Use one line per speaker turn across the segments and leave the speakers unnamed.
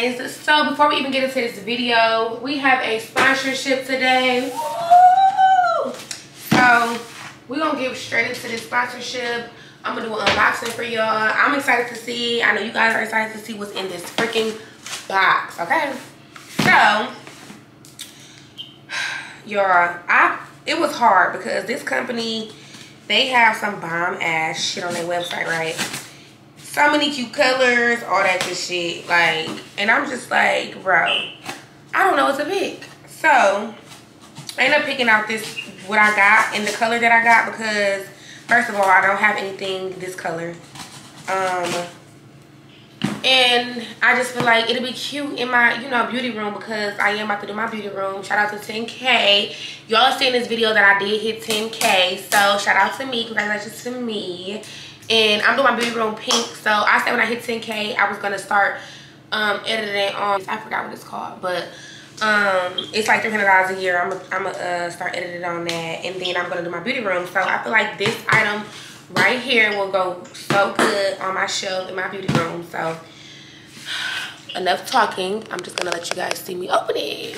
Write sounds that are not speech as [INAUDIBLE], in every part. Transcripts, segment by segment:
guys. So before we even get into this video we have a sponsorship today. Woo! so we're gonna get straight into this sponsorship. I'm gonna do an unboxing for y'all. I'm excited to see i know you guys are excited to see what's in this freaking box okay? So [SIGHS] y'all i it was hard because this company they have some bomb ass shit on their website right so many cute colors, all that good shit. Like, and I'm just like, bro, I don't know what to pick. So, I ended up picking out this, what I got and the color that I got because, first of all, I don't have anything this color. Um, and I just feel like it'll be cute in my, you know, beauty room because I am about to do my beauty room. Shout out to 10K. Y'all seen this video that I did hit 10K. So, shout out to me. Congratulations to me and I'm doing my beauty room pink. So I said when I hit 10K, I was gonna start um, editing on, I forgot what it's called, but um, it's like $300 a year. I'm gonna uh, start editing on that and then I'm gonna do my beauty room. So I feel like this item right here will go so good on my shelf in my beauty room. So enough talking. I'm just gonna let you guys see me open it.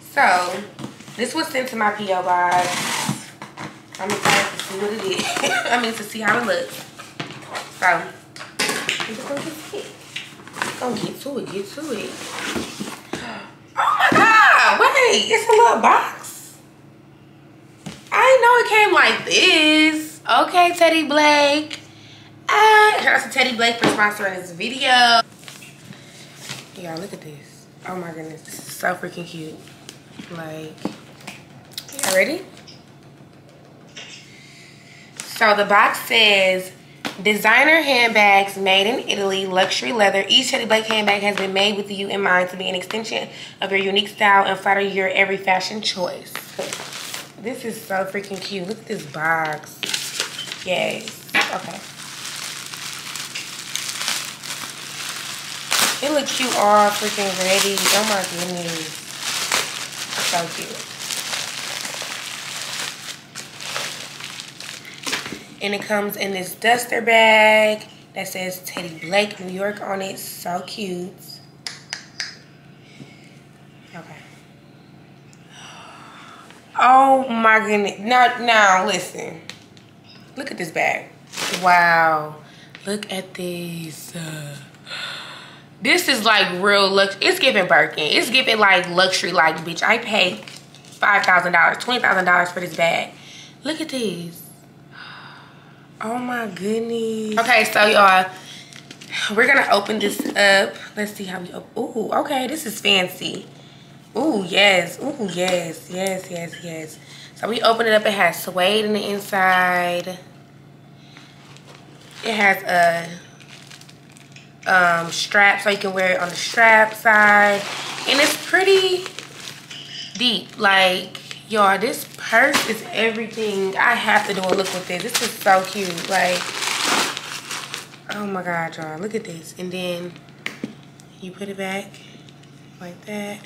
So this was sent to my P.O. box. I'm excited what it is. I mean, to see how it looks. So, just gonna get to it. Gonna get to it, get to it. Oh my God, wait, it's a little box. I didn't know it came like this. Okay, Teddy Blake. Uh, shout out to Teddy Blake for sponsoring this video. Y'all, look at this. Oh my goodness, this is so freaking cute. Like, y'all ready? So the box says, designer handbags made in Italy, luxury leather. Each Teddy Blake handbag has been made with you in mind to be an extension of your unique style and flatter your every fashion choice. This is so freaking cute. Look at this box. Yes. Okay. It looks cute all freaking ready. Oh my goodness. So cute. And it comes in this duster bag that says Teddy Blake, New York on it. So cute. Okay. Oh my goodness. Now, now listen. Look at this bag. Wow. Look at this. Uh, this is like real lux. It's giving Birkin. It's giving like luxury. Like, bitch, I paid $5,000, $20,000 for this bag. Look at these. Oh my goodness. Okay, so y'all, we're gonna open this up. Let's see how we open. Ooh, okay, this is fancy. Ooh, yes. Ooh, yes, yes, yes, yes. So we open it up. It has suede in the inside. It has a um, strap so you can wear it on the strap side. And it's pretty deep. Like, y'all, this purse is everything. I have to do a look with this. This is so cute. Like, oh my God, y'all. Look at this. And then you put it back like that.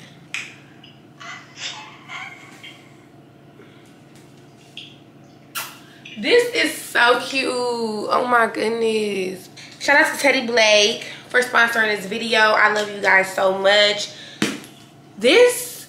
This is so cute. Oh my goodness. Shout out to Teddy Blake for sponsoring this video. I love you guys so much. This,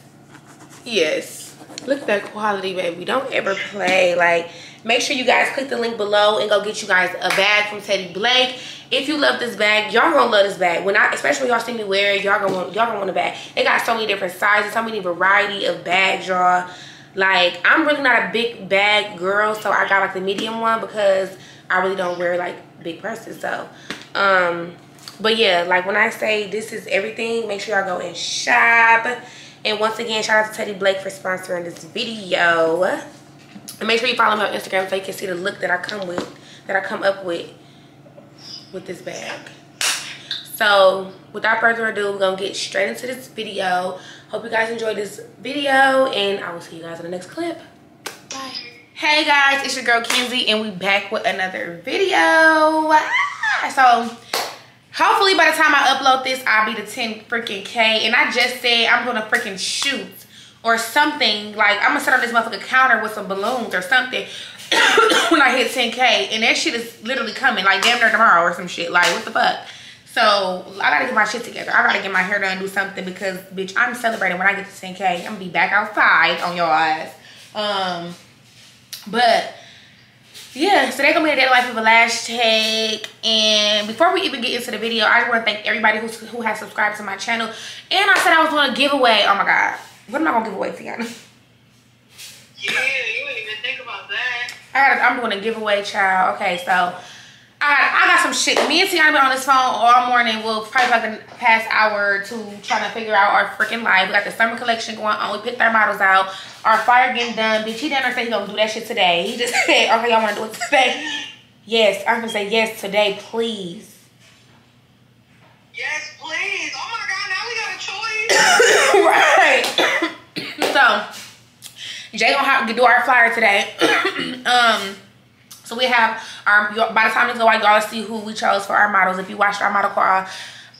yes, look at that quality baby. Don't ever play. Like make sure you guys click the link below and go get you guys a bag from teddy blake. If you love this bag y'all gonna love this bag. When i especially y'all see me wear it y'all gonna want y'all gonna want a bag. It got so many different sizes so many variety of bags y'all. Like i'm really not a big bag girl so i got like the medium one because i really don't wear like big purses so um but yeah like when i say this is everything make sure y'all go and shop and once again, shout out to Teddy Blake for sponsoring this video. And make sure you follow me on Instagram so you can see the look that I come with, that I come up with, with this bag. So, without further ado, we're going to get straight into this video. Hope you guys enjoyed this video, and I will see you guys in the next clip. Bye. Hey guys, it's your girl Kenzie, and we back with another video. Ah, so, Hopefully by the time I upload this, I'll be the 10 freaking K. And I just said I'm gonna freaking shoot or something. Like I'm gonna set on this motherfucking counter with some balloons or something [COUGHS] when I hit 10K. And that shit is literally coming like damn near tomorrow or some shit. Like what the fuck? So I gotta get my shit together. I gotta get my hair done, do something because bitch, I'm celebrating when I get to 10k. I'm gonna be back outside on your ass. Um, but yeah, so they're gonna be a day life of a lash tech. And before we even get into the video, I just want to thank everybody who's, who has subscribed to my channel. And I said I was gonna give away. Oh my god, what am I gonna give away, Tiana?
Yeah, you didn't even think about that. I
gotta, I'm doing a giveaway, child. Okay, so I, I got some shit. Me and Tiana been on this phone all morning. We'll probably like the past hour to trying to figure out our freaking life. We got the summer collection going on. We picked our models out. Our flyer getting done. Bitch, he down there say he gonna do that shit today. He just [LAUGHS] said, okay, y'all wanna do it today? Yes, I'm gonna say yes today, please.
Yes, please. Oh my
god, now we got a choice. [LAUGHS] right. [COUGHS] so, Jay gonna have to do our flyer today. [COUGHS] um, so we have our, by the time this go out, y'all see who we chose for our models. If you watched our model call,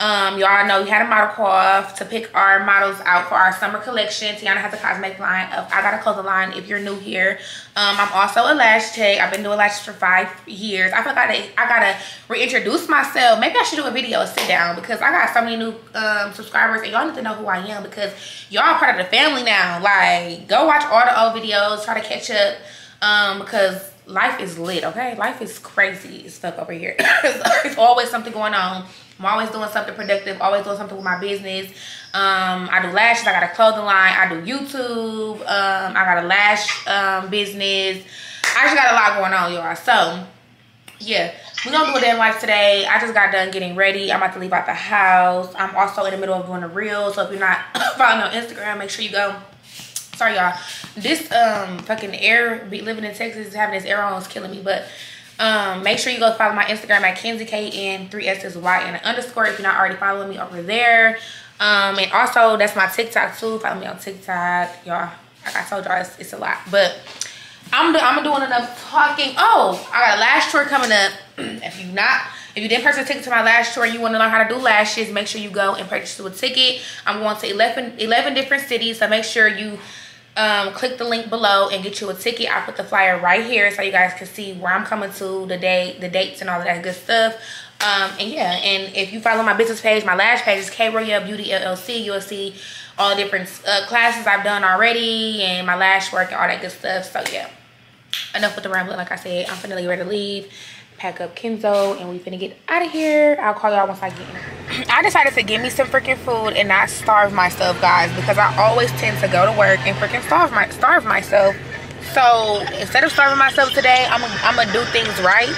um, y'all know we had a model call to pick our models out for our summer collection. Tiana has a cosmetic line of I Got a Clothing line if you're new here. Um, I'm also a lash tech. I've been doing lashes for five years. I forgot to, I gotta reintroduce myself. Maybe I should do a video, sit down, because I got so many new um, subscribers and y'all need to know who I am because y'all part of the family now. Like, go watch all the old videos, try to catch up um, because life is lit, okay? Life is crazy stuff over here. [COUGHS] There's [COUGHS] always something going on. I'm always doing something productive, always doing something with my business. Um, I do lashes, I got a clothing line, I do YouTube, um, I got a lash um, business. I just got a lot going on, y'all. So, yeah, we're gonna do a day in life today. I just got done getting ready. I'm about to leave out the house. I'm also in the middle of doing a reel, so if you're not [COUGHS] following on Instagram, make sure you go sorry y'all. This um fucking air be living in texas having this air on is killing me but um make sure you go follow my instagram at kenzie k n 3 s is y and an underscore if you're not already following me over there. Um and also that's my tiktok too. Follow me on tiktok y'all. Like i told y'all it's, it's a lot. But i'm i'm doing enough talking. Oh i got a lash tour coming up. [CLEARS THROAT] If you not if you didn't purchase a ticket to my lash tour, you want to learn how to do lashes, make sure you go and purchase a ticket. I'm going to 11, 11 different cities, so make sure you um, click the link below and get you a ticket. I put the flyer right here so you guys can see where I'm coming to, the day, the dates and all of that good stuff. Um, and yeah, and if you follow my business page, my last page is K Beauty LLC. You'll see all the different uh, classes I've done already and my lash work and all that good stuff. So yeah, enough with the rambling. Like I said, I'm finally ready to leave pack up Kenzo and we finna get out of here. I'll call y'all once I get in. I decided to get me some freaking food and not starve myself, guys, because I always tend to go to work and freaking starve my starve myself. So instead of starving myself today, I'm I'm gonna do things right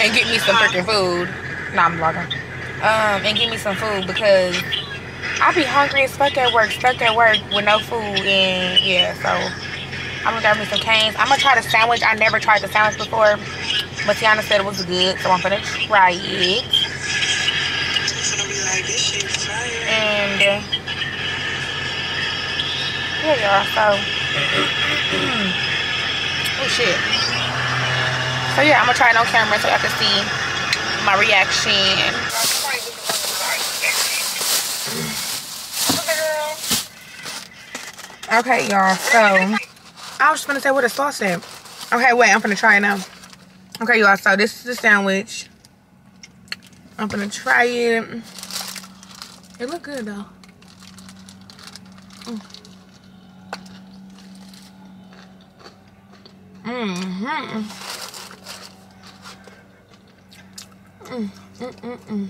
and get me some freaking food. Nah, I'm vlogging. Um, and get me some food because I be hungry as fuck at work, stuck at work with no food, and yeah, so I'm gonna grab me some Cane's. I'm gonna try the sandwich. I never tried the sandwich before. But Tiana said it was good, so I'm gonna try it. And uh, yeah, y'all. So, [CLEARS THROAT] oh shit. So yeah, I'm gonna try it on camera so y'all can see my reaction. Okay, y'all. So I was just gonna say what the sauce said. Okay, wait. I'm gonna try it now. Okay, y'all, so this is the sandwich. I'm gonna try it. It look good though. Mm, mm, mm, mm.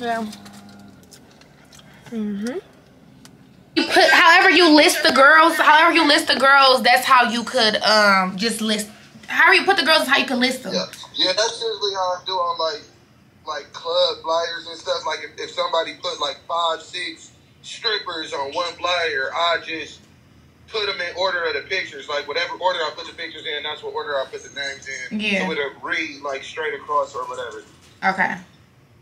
Yeah. Mm-hmm however you list the girls however you list the girls that's how you could um just list however you put the girls is how you can list them.
Yeah, yeah that's usually how i do on like like club flyers and stuff. Like if, if somebody put like five six strippers on one flyer i just put them in order of the pictures. Like whatever order i put the pictures in that's what order i put the names in. Yeah. so it'll read like straight across or whatever.
Okay.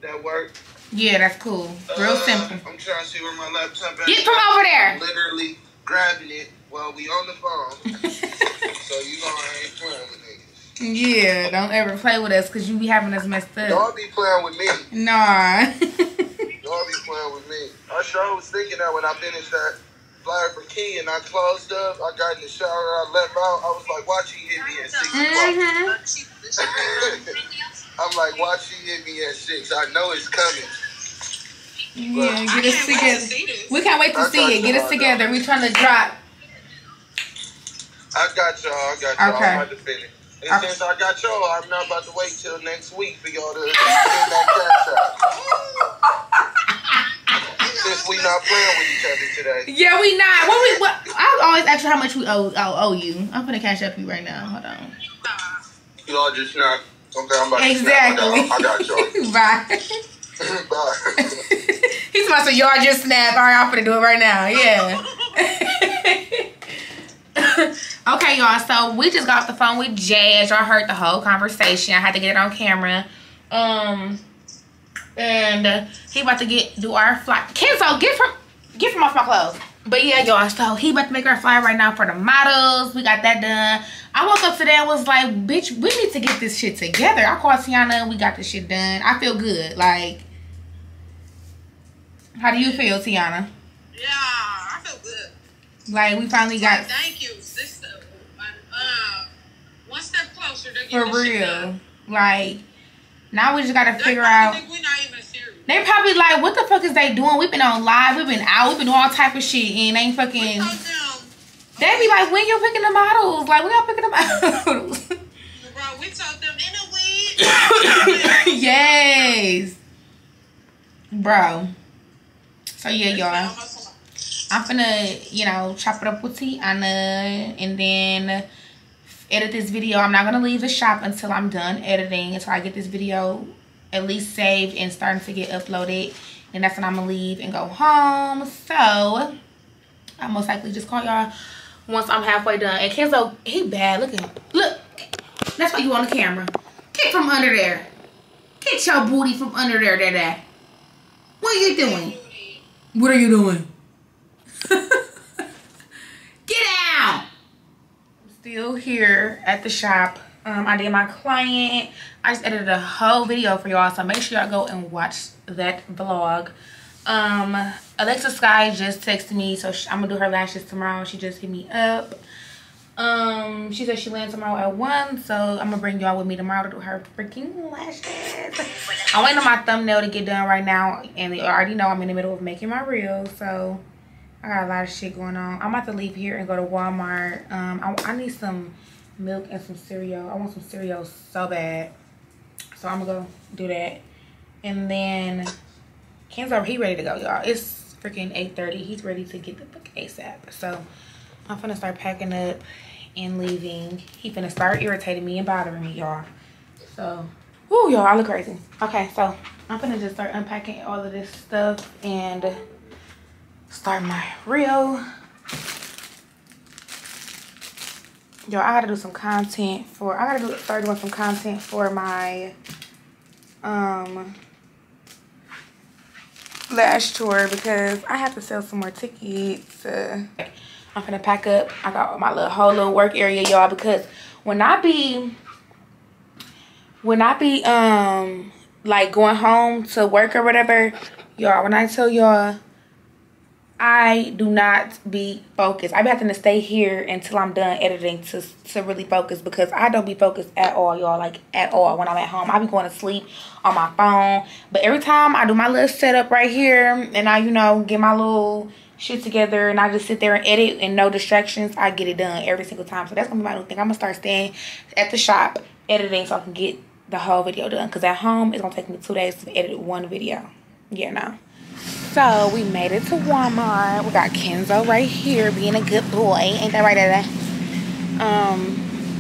That work
yeah, that's cool. Real uh, simple.
I'm trying to see where my laptop is.
Get from over there.
literally grabbing it while we on the phone. so you know I ain't playing with niggas.
Yeah, don't ever play with us because you be having us messed up.
Don't be playing with me.
Nah.
don't be playing with me. I sure was thinking that when I finished that flyer for Key and I closed up, I got in the shower, I left out, I was like, watch he hit me at 6 o'clock. Mm-hmm. I'm like, why she hit me at six? I know it's coming.
Yeah,
I
get us
can't wait to
together. We can't wait to
I
see it. Get us together.
know.
We trying to drop.
I got y'all. I got y'all.
Okay.
I'm about to finish. And
Okay.
since I got y'all, I'm not about to wait till next week for y'all to send that cash out. Since we not playing with each other today.
Yeah, we not. What we? What? I always ask you how much we owe. I'll owe you. I'm gonna cash up you right now. Hold on.
Y'all just not. Okay, I'm about to
Exactly.
snap. I got, I got y'all. [LAUGHS] [LAUGHS]
Bye.
Bye. [LAUGHS]
He's about to say, y'all just snap. All right, I'm gonna do it right now. Yeah. okay, y'all. So we just got off the phone with Jay. As y'all heard the whole conversation, I had to get it on camera. Um, and uh, he about to get do our flight. Kenzo, get from get from off my clothes. But yeah, y'all. So he about to make our flight right now for the models. We got that done. I woke up today and was like, bitch, we need to get this shit together. I called Tiana and we got this shit done. I feel good. Like, how do you feel, Tiana?
Yeah, I feel good.
Like we finally got
Thank you, sister. Uh, one step closer to
for
getting shit
real. Like now we just gotta figure
probably
out.
think we're not even serious.
They probably like, what the fuck is they doing? We've been on live, we've been out, we've been doing all type of shit, and they ain't fucking. They be like, when you picking the models? Like, when y'all picking the models?
bro, we told them in a week. [COUGHS]
yes, bro. So yeah, y'all. I'm finna, you know, chop it up with Tiana and then edit this video. I'm not gonna leave the shop until I'm done editing, until I get this video at least saved and starting to get uploaded. And that's when I'm gonna leave and go home. So I most likely just call y'all once I'm halfway done. And Kenzo, he bad. Look at him. Look. That's why you on the camera. Get from under there. Get your booty from under there, Dad. What are you doing? What are you doing? [LAUGHS] Get out! I'm still here at the shop. Um, I did my client. I just edited a whole video for y'all, so make sure y'all go and watch that vlog. Um, Alexis Sky just texted me, so sh I'm gonna do her lashes tomorrow. She just hit me up. Um, she said she lands tomorrow at one, so I'm gonna bring y'all with me tomorrow to do her freaking lashes. I'm waiting on my thumbnail to get done right now, and they already know I'm in the middle of making my reel, so I got a lot of shit going on. I'm about to leave here and go to Walmart. Um, I, I need some milk and some cereal. I want some cereal so bad, so I'm gonna go do that, and then Kenzo, he ready to go, y'all. It's freaking 8:30. He's ready to get the book ASAP. So I'm finna start packing up and leaving. He finna start irritating me and bothering me, y'all. So, whoo, y'all, I look crazy. Okay, so I'm finna just start unpacking all of this stuff and start my reel. Yo, I gotta do some content for, I gotta do, start doing some content for my, um, lash tour because I have to sell some more tickets. Uh, I'm gonna pack up. I got my little whole little work area, y'all, because when I be when I be um like going home to work or whatever, y'all, when I tell y'all I do not be focused. I be having to stay here until I'm done editing to to really focus because I don't be focused at all, y'all. Like at all when I'm at home. I be going to sleep on my phone. But every time I do my little setup right here and I, you know, get my little shit together and I just sit there and edit and no distractions, I get it done every single time. So that's gonna be my new thing. I'm gonna start staying at the shop editing so I can get the whole video done. Cause at home it's gonna take me two days to edit one video. Yeah, no. So we made it to Walmart. We got Kenzo right here being a good boy. Ain't that right, Dada? Um,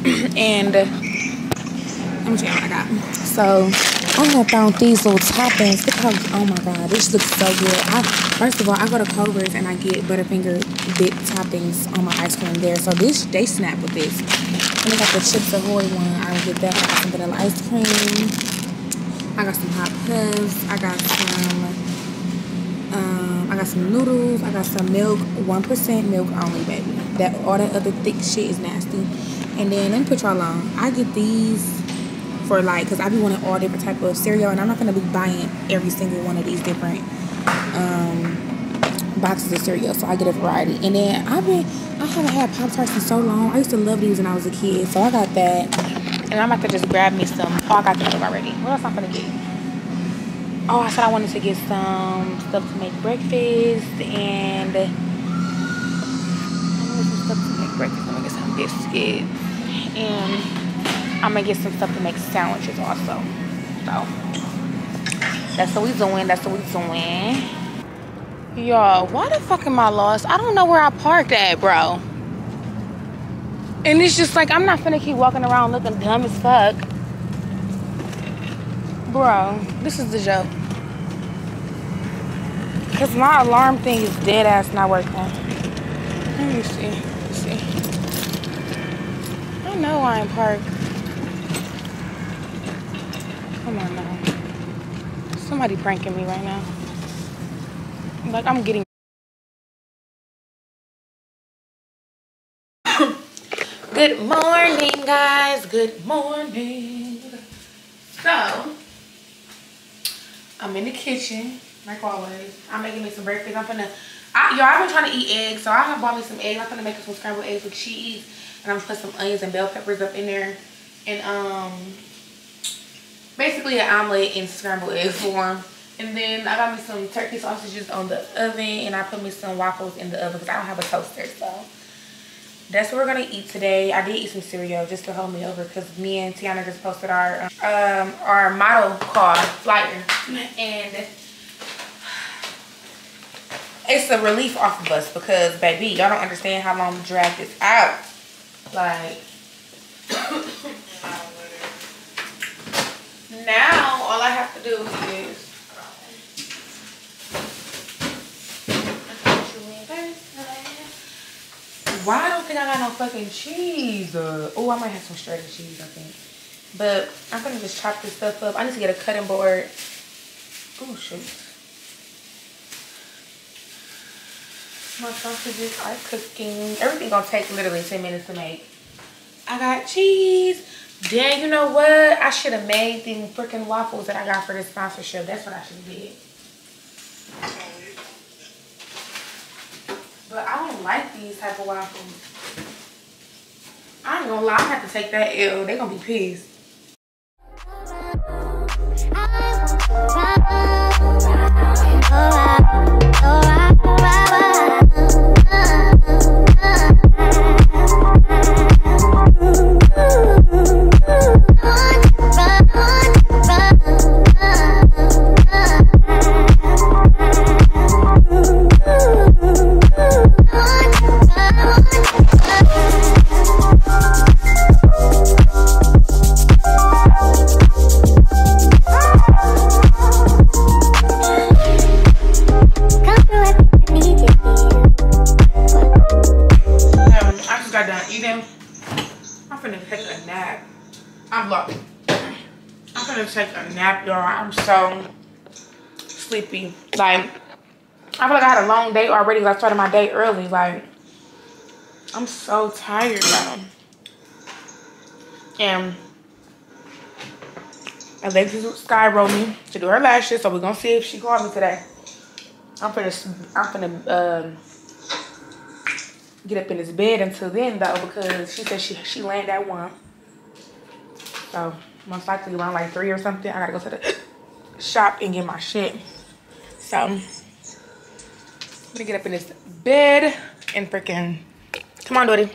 [CLEARS THROAT] and let me tell you what I got. So I have found these little toppings. Oh my god, this looks so good. I First of all, I go to Culver's and I get Butterfinger dip toppings on my ice cream there. So this, they snap with this. And I got the Chips Ahoy one. I get that. I got some vanilla ice cream. I got some hot puffs. I got some um, I got some noodles. I got some milk, one percent milk only, baby. That all that other thick shit is nasty. And then let me put y'all on. I get these for like, cause I be wanting all different type of cereal, and I'm not gonna be buying every single one of these different um boxes of cereal. So I get a variety. And then I've been, I haven't had Pop Tarts in so long. I used to love these when I was a kid, so I got that. And I'm about to just grab me some. Oh, I got the milk already. What else I'm gonna get? Oh, I said I wanted to get some stuff to make breakfast and gonna get some stuff to make breakfast. I'm gonna get some biscuits and I'm gonna get some stuff to make sandwiches also. So that's what we doing. That's what we doing. Y'all, why the fuck am I lost? I don't know where I parked at, bro. And it's just like, I'm not gonna keep walking around looking dumb as fuck. Bro, this is the joke. Cause my alarm thing is dead ass not working. Let me see. Let's see. I know I am parked. Come on now. Somebody pranking me right now. Like I'm getting [COUGHS] Good morning, guys. Good morning. So, I'm in the kitchen, like always. I'm making me some breakfast. I'm gonna, I, y'all, I've been trying to eat eggs, so I have bought me some eggs. I'm gonna make some scrambled eggs with cheese, and I'm gonna put some onions and bell peppers up in there, and um, basically an omelet in scrambled egg form. And then I got me some turkey sausages on the oven, and I put me some waffles in the oven because I don't have a toaster, so that's what we're gonna eat today. I did eat some cereal just to hold me over because me and Tiana just posted our um our model car flyer and it's a relief off of us because baby y'all don't understand how long we drag this out like now all I have to do is why I don't think I got no fucking cheese? Uh, oh, I might have some shredded cheese, I think. But I'm gonna just chop this stuff up. I need to get a cutting board. Oh, shoot. My sausages are cooking. Everything gonna take literally 10 minutes to make. I got cheese. Damn, you know what? I should have made the freaking waffles that I got for this sponsorship. That's what I should have did. But I don't like these type of waffles. I ain't gonna lie, I have to take that L. They gonna be pissed. Um, take a nap, y'all. I'm so sleepy. Like, I feel like I had a long day already. 'cause I started my day early. Like, I'm so tired, y'all. And Alexis Sky wrote me to do her lashes, so we're gonna see if she called me today. I'm finna, I'm finna, um, get up in this bed until then though because she said she she landed at one. So most likely around like three or something, I gotta go to the shop and get my shit. So I'm gonna get up in this bed and freaking come on, Dodie.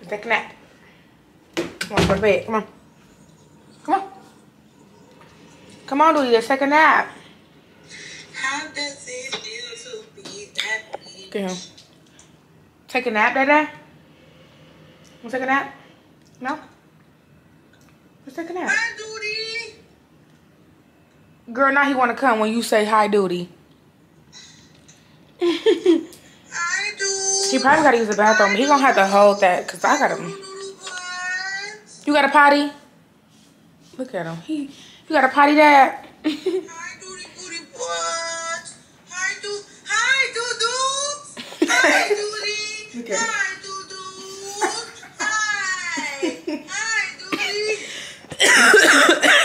Let's take a nap. Come on, go to bed. Come on. Come on. Come on, Dodie, let's take a nap.
How does it feel to be that
him. Take a nap, Dada? Wanna take a nap? No? Take a nap.
Hi, Duty.
Girl, now he wanna come when you say hi duty.
Hi, Duty.
He probably gotta use the bathroom. He gonna have to hold that because I got him. You got a potty? Look at him. He you got a potty dad?
Hi, Duty, Booty Butt. Hi, Du. Hi, Dudu. Hi, [LAUGHS] Duty.
Look at him.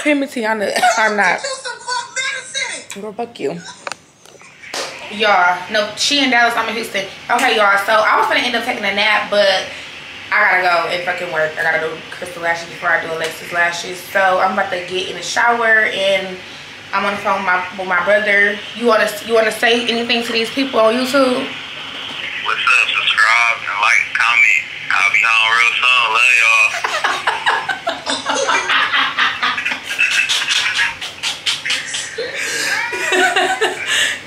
Him and Tiana, I'm not.
Do some cough medicine.
Girl, fuck you. Y'all, no, she in Dallas, I'm in Houston. Okay, y'all, so I was gonna end up taking a nap, but I gotta go and fucking work. I gotta do Crystal lashes before I do Alexis lashes. So I'm about to get in the shower and I'm on the phone with my, with my brother. You wanna you wanna say anything to these people on YouTube?
What's up? Subscribe and like, comment. I'll be home real soon. Love y'all.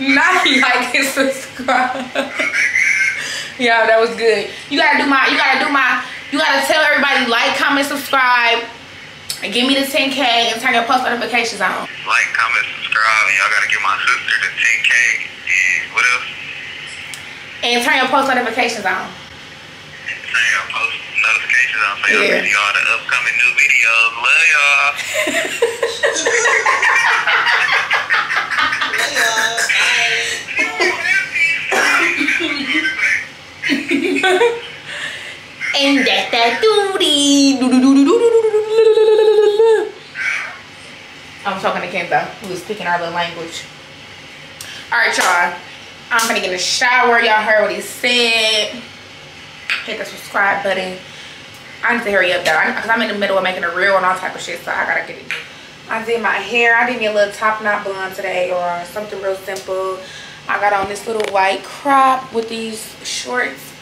Not like and subscribe. [LAUGHS] yeah, that was good. You gotta do my, you gotta do my, you gotta tell everybody like, comment, subscribe, and give me the 10K and turn your post notifications on.
Like, comment, subscribe, and y'all gotta give my sister the 10K. And what else?
And turn your post notifications on.
Turn your post notifications on so y'all
Yeah.
see all the upcoming new videos. Love y'all.
And that's that duty. I'm talking to Kenzo, who is speaking our little language. Alright, y'all. I'm gonna get in the shower. Y'all heard what he said. Hit the subscribe button. I need to hurry up though, because I'm in the middle of making a reel and all type of shit, so I gotta get it. I did my hair. I did me a little top knot blonde today, or something real simple. I got on this little white crop with these shorts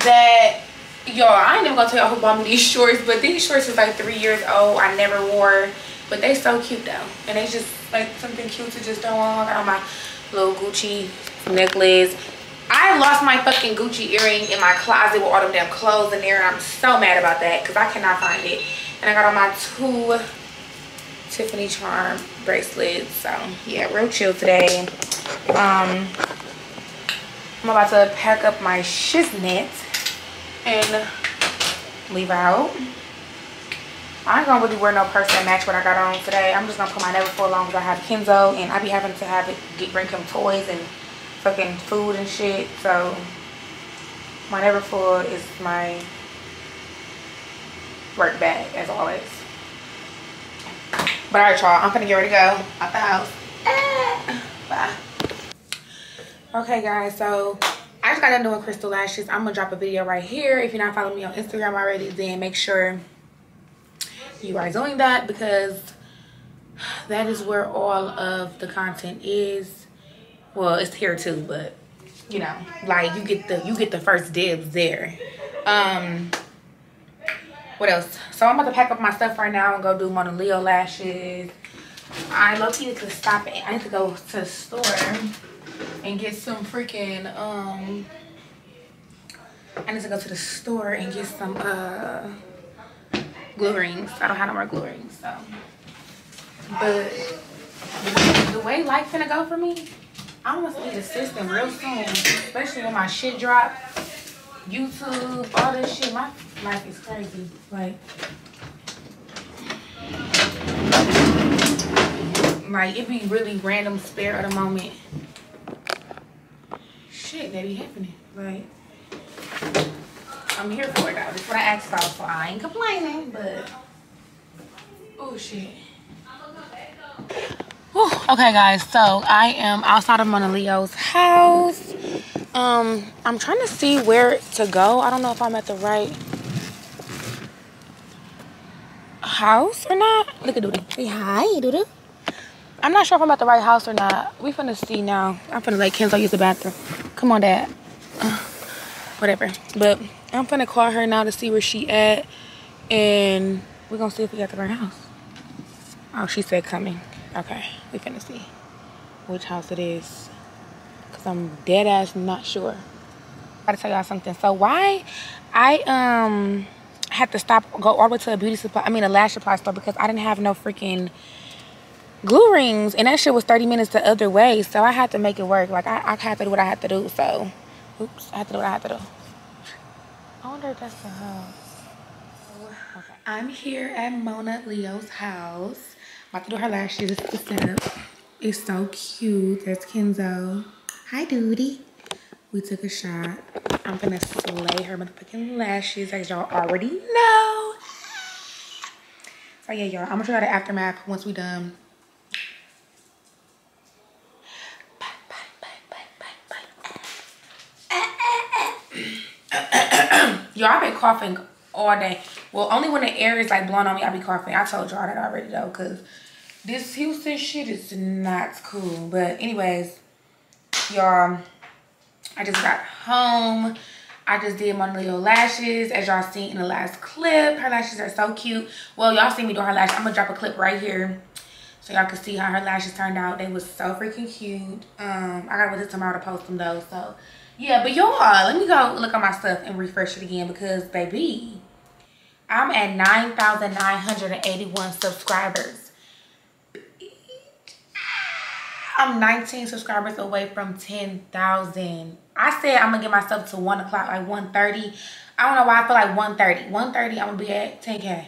that y'all i ain't even gonna tell y'all who bought me these shorts but these shorts is like three years old i never wore but they so cute though and they just like something cute to just throw on i got on my little gucci necklace i lost my fucking gucci earring in my closet with all them damn clothes in there and i'm so mad about that because i cannot find it and i got on my two tiffany charm bracelets so yeah real chill today um i'm about to pack up my shiznit and leave out. I ain't gonna really wear no purse that match what I got on today. I'm just gonna put my never Neverfull on because I have Kenzo and I be having to have it get bring him toys and fucking food and shit. So my Neverfull is my work bag as always. But alright y'all, I'm gonna get ready to go out the house. Ah, Bye. Okay guys, so I just got done doing crystal lashes. I'm gonna drop a video right here. If you're not following me on Instagram already, then make sure you are doing that because that is where all of the content is. Well, it's here too, but you know, like you get the you get the first dibs there. Um what else? So I'm about to pack up my stuff right now and go do Mona Leo lashes. I low-key to stop it. I need to go to the store and get some freaking um I need to go to the store and get some uh glue rings. I don't have no more glue rings, so but the way life finna go for me, I almost need a system real soon, especially when my shit drop. YouTube, all this shit, my life is crazy. Like like it be really random spare at the moment shit that be happening. Like, I'm here for it though. That's what I asked about, so I ain't complaining, but oh shit. Whew. Okay, guys, so I am outside of Mona Leo's house. Um, I'm trying to see where to go. I don't know if I'm at the right house or not. Look at Doodoo. Say hi, Doodoo. I'm not sure if I'm at the right house or not. We finna see now. I'm finna let Kenzo use the bathroom. Come on, Dad. Uh, [SIGHS] whatever. But I'm finna call her now to see where she at. And we're gonna see if we got the right house. Oh, she said coming. Okay, we finna see which house it is. Cause I'm dead ass not sure. I Gotta tell y'all something. So why I um had to stop, go all the way to a beauty supply, I mean a lash supply store because I didn't have no freaking glue rings and that shit was 30 minutes the other way so i had to make it work like i, I had to do what i had to do so oops i had to do what i had to do i wonder if that's the house okay. i'm here at mona leo's house about to do her lashes is the setup it's so cute. That's kenzo. Hi duty we took a shot. I'm gonna slay her motherfucking lashes as y'all already know. So yeah y'all i'm gonna show y'all the aftermath once we done. [CLEARS THROAT] Yo, I've been coughing all day. Well, only when the air is like blowing on me, I be coughing. I told y'all that already though, cause this Houston shit is not cool. But anyways, y'all, I just got home. I just did my little lashes as y'all seen in the last clip. Her lashes are so cute. Well, y'all see me doing her lashes. I'm gonna drop a clip right here so y'all can see how her lashes turned out. They was so freaking cute. Um, I gotta wait till tomorrow to post them though. So yeah, but y'all, let me go look at my stuff and refresh it again because baby, I'm at 9,981 subscribers. I'm 19 subscribers away from 10,000. I said I'm gonna get myself to one o'clock, like 1.30. I don't know why I feel like 1.30. 1.30, I'm gonna be at 10K.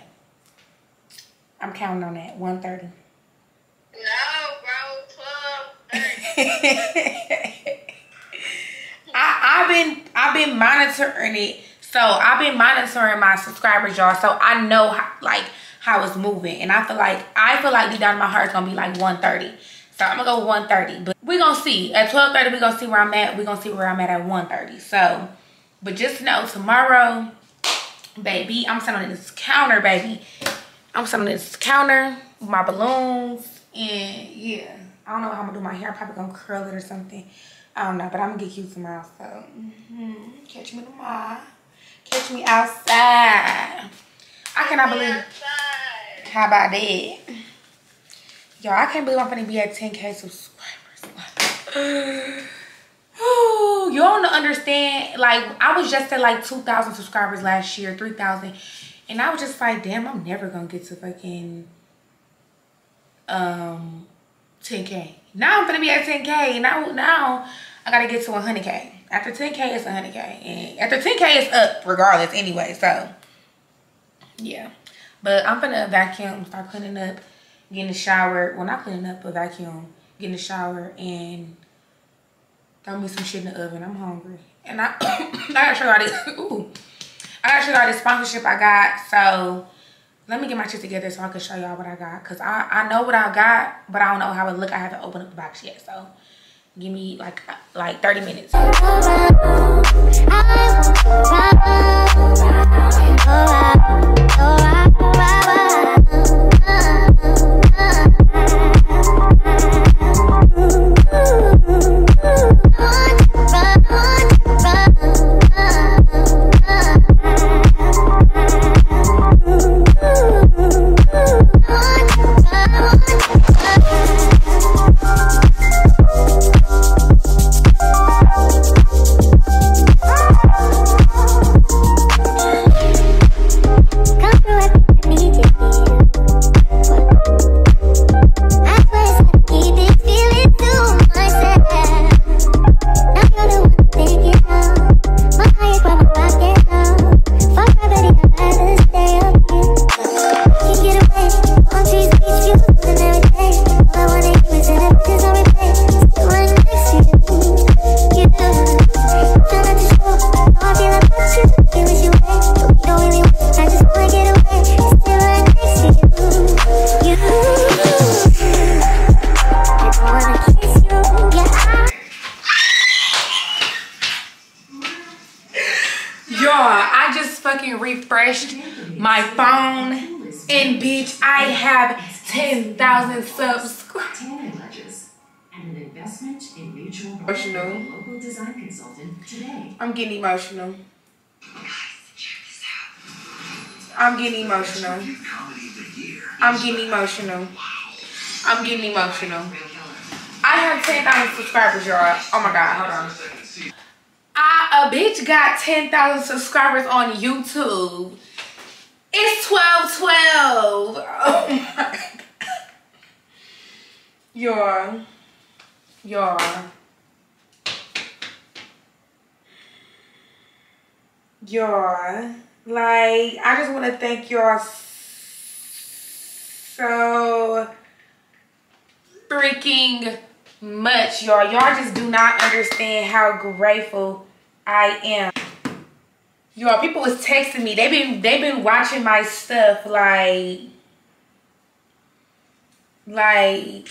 I'm counting on that, 1.30.
No, bro, 12, [LAUGHS]
I, I've been I've been monitoring it. So I've been monitoring my subscribers, y'all. So I know how, like how it's moving. And I feel like I feel like deep down in my heart it's gonna be like 130. So I'm gonna go 130. But we're gonna see. At 1230, we're gonna see where I'm at. We're gonna see where I'm at at 130. So, but just know tomorrow, baby, I'm sitting on this counter, baby. I'm sitting on this counter with my balloons. And yeah, I don't know how I'm gonna do my hair. I'm probably gonna curl it or something. I don't know, but I'm gonna get cute tomorrow. So mhm. catch me tomorrow. Catch me outside. I cannot believe.
outside.
How about that? Y'all, I can't believe I'm gonna be at 10k subscribers. [SIGHS] Ooh, you don't understand. Like, I was just at like 2,000 subscribers last year, 3,000. And I was just like, damn, I'm never gonna get to fucking um 10k. Now I'm gonna be at 10k. Now now I gotta get to 100k. After 10k it's 100k, and after 10k it's up regardless anyway. So yeah, but I'm gonna vacuum, start cleaning up, get in the shower. Well, not cleaning up, but vacuum, get in the shower, and throw me some shit in the oven. I'm hungry, and I [COUGHS] I gotta show y'all this. [COUGHS] Ooh, I gotta show y'all this sponsorship I got. So let me get my shit together so I can show y'all what I got. Cause I, I know what I got, but I don't know how it look. I haven't opened up the box yet. So give me like uh, like 30 minutes. 10,000 subscribers.
Tanner Ledges and an investment in mutual
Emotional.
from a local design consultant today.
I'm getting emotional. I'm getting emotional. I'm getting emotional. I'm getting emotional. I have 10,000 subscribers, y'all. Oh my God, hold on. I, a bitch got 10,000 subscribers on YouTube. It's 1212. Oh my God. Y'all. Y'all. y'all like i just want to thank y'all so freaking much y'all y'all just do not understand how grateful i am y'all people was texting me they've been they've been watching my stuff like like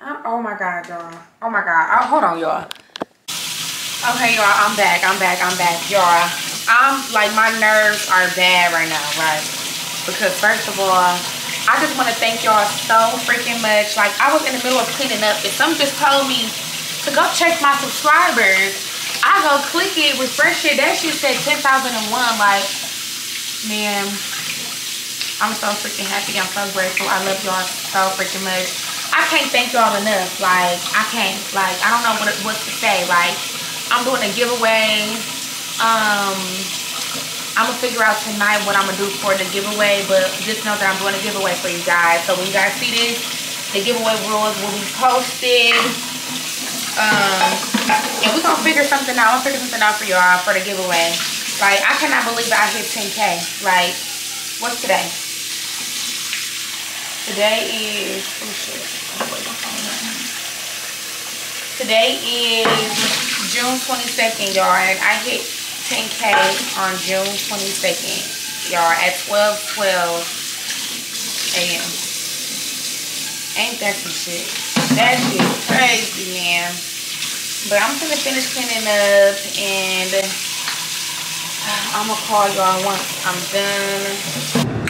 I- oh my god y'all oh my god oh, hold on y'all Okay, y'all, I'm back. I'm back. I'm back, y'all. I'm like my nerves are bad right now, right? Because first of all, I just want to thank y'all so freaking much. Like I was in the middle of cleaning up and some just told me to go check my subscribers. I go click it, refresh it. That shit said 10,001. Like, man, I'm so freaking happy. I'm so grateful. I love y'all so freaking much. I can't thank y'all enough. Like, I can't. Like, I don't know what, what to say. Like, I'm doing a giveaway. Um, I'm gonna figure out tonight what I'm gonna do for the giveaway, but just know that I'm doing a giveaway for you guys. So when you guys see this, the giveaway rules will be posted. Um, and we're gonna figure something out. I'll figure something out for y'all for the giveaway. Like, I cannot believe I hit 10K. Like, what's today? Today is, oh shit. Today is June 22nd, y'all, and I hit 10K on June 22nd, y'all, at 12 12 a.m. Ain't that some shit? That shit crazy, man. But I'm gonna finish cleaning up and I'm gonna call y'all once I'm done.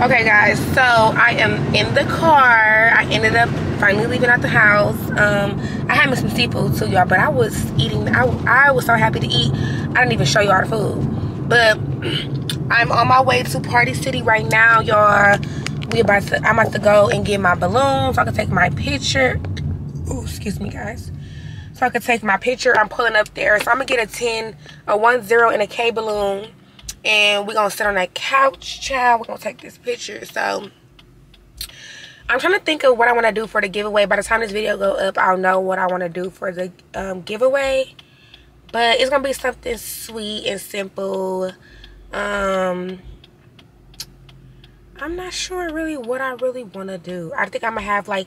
Okay, guys, so I am in the car. I ended up finally leaving out the house. Um, I had some seafood too, y'all, but I was eating. I, I was so happy to eat. I didn't even show y'all the food. But [CLEARS THROAT] I'm on my way to Party City right now, y'all. We about to. I'm about to go and get my balloons so I can take my picture. Excuse me, guys. So I can take my picture. I'm pulling up there. So I'm gonna get a 10, a 1 0, and a K balloon. And we're gonna sit on that couch, child. We're gonna take this picture. So I'm trying to think of what I want to do for the giveaway. By the time this video go up, I'll know what I want to do for the um, giveaway. But it's to be something sweet and simple. Um, I'm not sure really what I really want to do. I think I'm to have like,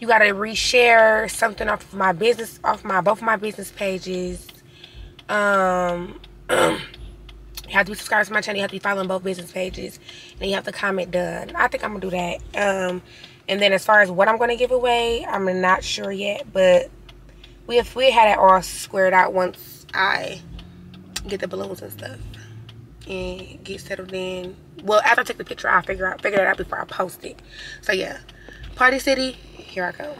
you got to reshare something off of my business, off my, both of my business pages. Um, [CLEARS THROAT] you have to be subscribed to my channel. You have to be following both business pages. And you have to comment done. I think I'm going to do that. Um, and then as far as what I'm going to give away, I'm not sure yet. But we have we had it all squared out once I get the balloons and stuff. And get settled in. Well, after I take the picture, I'll figure out figure it out before I post it. So yeah. Party City, here I go.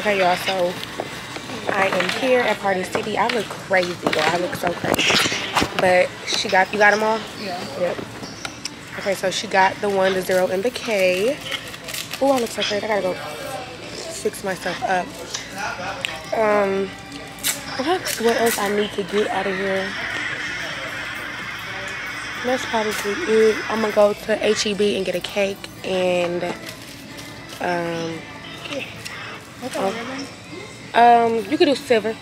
Okay, y'all, so I am here at Party City. I look crazy, y'all. I look so crazy. But she got, you got them all?
Yeah.
Yep. Okay, so she got the one, the zero, and the K. Oh, I look so crazy. I gotta go fix myself up. Um, what, what else I need to get out of here? That's probably it. I'm gonna go to HEB and get a cake and um. Yeah. Um, you could do silver.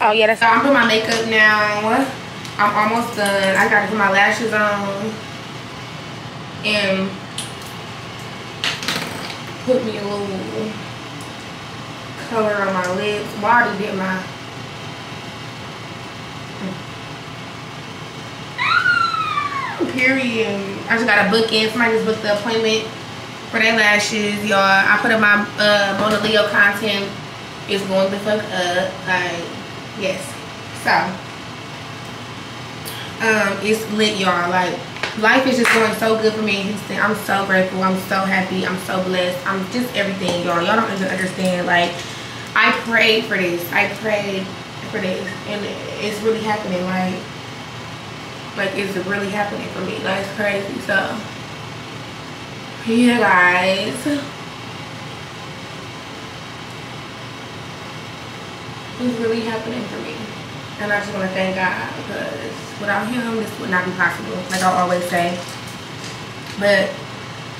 Oh yeah, that's. So I'm doing my makeup now. I'm almost done. I gotta put my lashes on and put me a little color on my lips. Well, I already did my. Period. I just got a book in. Somebody just booked the appointment for their lashes, y'all. I put in my uh, Mona Leo content. It's going the fuck up. Like, yes. So, um, it's lit, y'all. Like, life is just going so good for me in Houston. I'm so grateful. I'm so happy. I'm so blessed. I'm just everything, y'all. Y'all don't even understand. Like, I prayed for this. I prayed for this. And it's really happening. Like, like it's really happening for me. Like, it's crazy. So, yeah guys it's really happening for me and I just want to thank God because without him this would not be possible like I always say but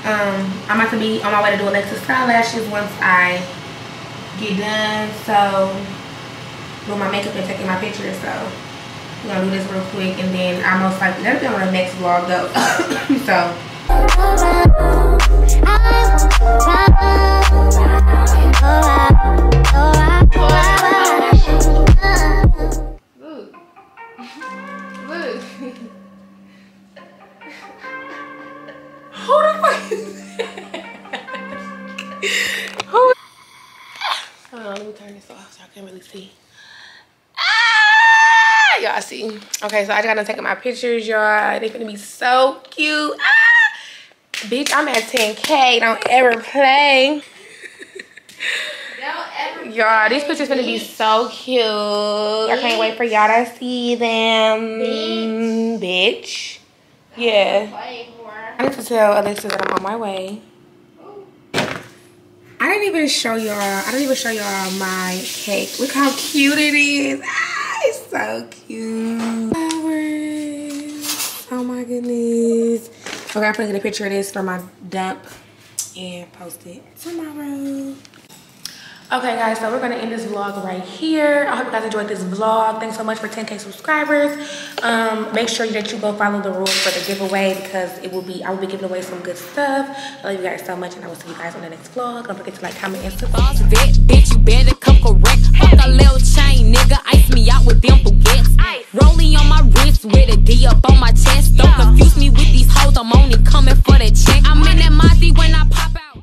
um I'm about to be on my way to do Alexis Sky's lashes once I get done so doing my makeup and taking my pictures so we're gonna do this real quick and then I most likely that'll be on the next vlog though [COUGHS] so Look. Look. on, let me turn this off so I can't really see. Ah, y'all see. Okay, so I just gotta take my pictures, y'all. They're gonna be so cute. Ah, bitch, I'm at 10K. Don't ever play. y'all, these pictures gonna be so cute. I can't wait for y'all to see them. Bitch. bitch. Yeah. I need to tell Alexa that I'm on my way. I didn't even show y'all. I didn't even show y'all my cake. Look how cute it is. Ah, it's so cute. Flowers. Oh my goodness. Okay, I'm gonna get a picture of this for my dump and post it tomorrow. Okay guys, so we're gonna end this vlog right here. I hope you guys enjoyed this vlog. Thanks so much for 10K subscribers. Um, make sure that you go follow the rules for the giveaway because it will be, I will be giving away some good stuff. I love you guys so much and I will see you guys on the next vlog. Don't forget to like, comment, and subscribe.
Bitch, you better come correct. Fuck a little chain, nigga. Ice me out with them. Rolling on my wrist with a D up on my chest. Don't confuse me with these hoes. I'm only coming for the check.
I'm in
that Mozzie when I pop out.